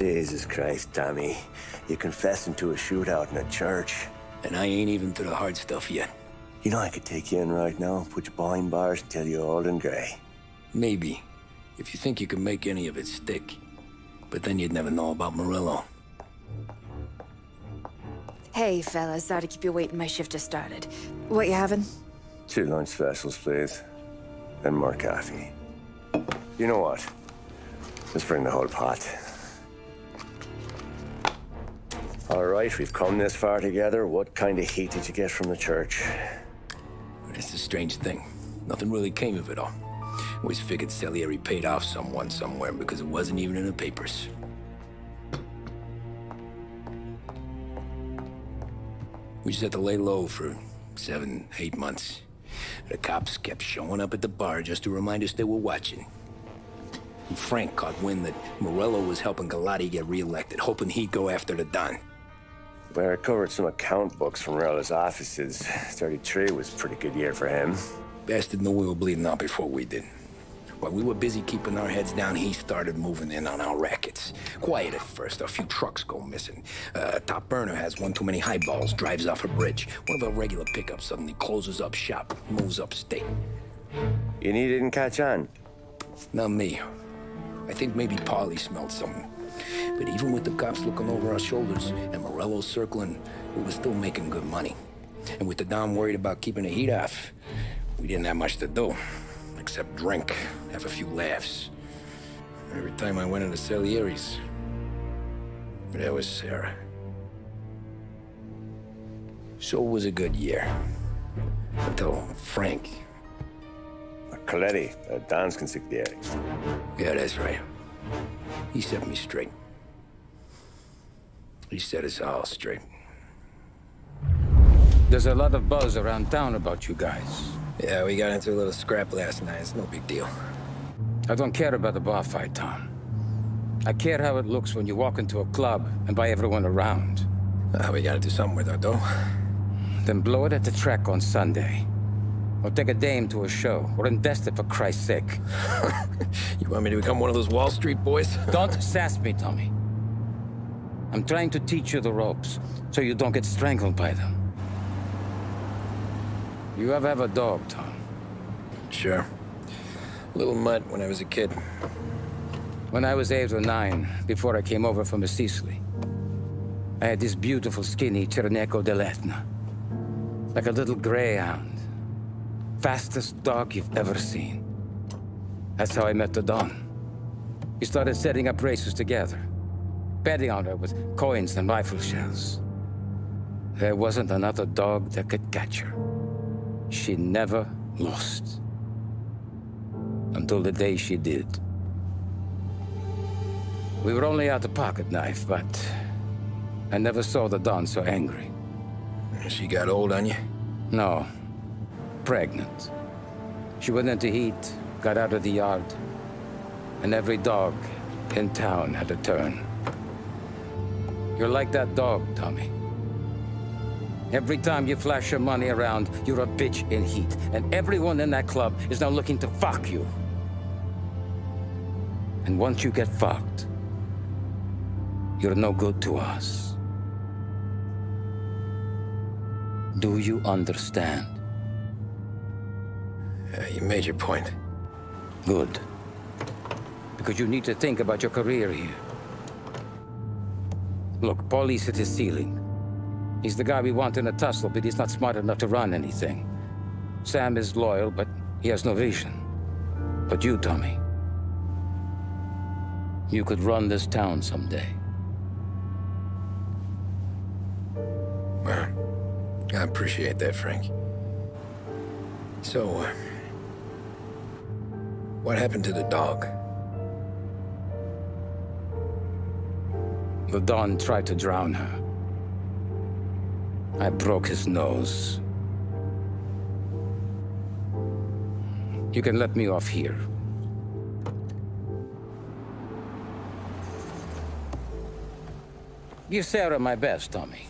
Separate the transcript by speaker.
Speaker 1: Jesus Christ, Tommy. You're confessing to a shootout in a church.
Speaker 2: And I ain't even through the hard stuff yet.
Speaker 1: You know I could take you in right now, put you behind bars and tell you old and grey.
Speaker 2: Maybe. If you think you can make any of it stick. But then you'd never know about Morello.
Speaker 3: Hey, fellas. Sorry to keep you waiting. My shift just started. What you having?
Speaker 1: Two lunch specials, please. And more coffee. You know what? Let's bring the whole pot. All right, we've come this far together. What kind of heat did you get from the church?
Speaker 2: It's a strange thing. Nothing really came of it all. Always figured Salieri paid off someone somewhere because it wasn't even in the papers. We just had to lay low for seven, eight months. The cops kept showing up at the bar just to remind us they were watching. And Frank caught wind that Morello was helping Galati get reelected, hoping he'd go after the Don.
Speaker 1: Well, I recovered some account books from Morello's offices. 33 was a pretty good year for him.
Speaker 2: Bastard knew we were bleeding out before we did. While we were busy keeping our heads down, he started moving in on our rackets. Quiet at first, a few trucks go missing. Uh, top burner has one too many highballs, drives off a bridge. One of our regular pickups suddenly closes up shop, moves upstate.
Speaker 1: And he didn't catch on?
Speaker 2: Not me. I think maybe Paulie smelled something. But even with the cops looking over our shoulders and Morello circling, we were still making good money. And with the Don worried about keeping the heat off, we didn't have much to do except drink, have a few laughs. Every time I went into Salieri's, there was Sarah. So it was a good year. Until Frank.
Speaker 1: Colletti, uh, Don's consigliere.
Speaker 2: Yeah, that's right. He set me straight. He set us all straight.
Speaker 4: There's a lot of buzz around town about you guys.
Speaker 2: Yeah, we got into a little scrap last night. It's no big deal.
Speaker 4: I don't care about the bar fight, Tom. I care how it looks when you walk into a club and buy everyone around.
Speaker 2: Uh, we gotta do something with our dough.
Speaker 4: Then blow it at the track on Sunday. Or take a dame to a show. Or invest it for Christ's sake.
Speaker 2: you want me to become one of those Wall Street boys?
Speaker 4: don't sass me, Tommy. I'm trying to teach you the ropes, so you don't get strangled by them. You ever have a dog, Tom?
Speaker 2: Sure. A Little mutt when I was a kid.
Speaker 4: When I was eight or nine, before I came over from Sicily, I had this beautiful, skinny Cirneco dell'Etna. Like a little greyhound. Fastest dog you've ever seen. That's how I met the Don. We started setting up races together. Betting on her with coins and rifle shells. There wasn't another dog that could catch her. She never lost. Until the day she did. We were only out the pocket knife, but I never saw the Don so angry.
Speaker 2: She got old on you?
Speaker 4: No. Pregnant. She went into heat, got out of the yard, and every dog in town had a turn. You're like that dog, Tommy. Every time you flash your money around, you're a bitch in heat. And everyone in that club is now looking to fuck you. And once you get fucked, you're no good to us. Do you understand?
Speaker 2: Uh, you made your point.
Speaker 4: Good. Because you need to think about your career here. Look, Paulie's hit his ceiling. He's the guy we want in a tussle, but he's not smart enough to run anything. Sam is loyal, but he has no vision. But you, Tommy, you could run this town someday.
Speaker 2: Well, I appreciate that, Frank. So, uh, what happened to the dog?
Speaker 4: The Don tried to drown her. I broke his nose. You can let me off here. Give Sarah my best, Tommy.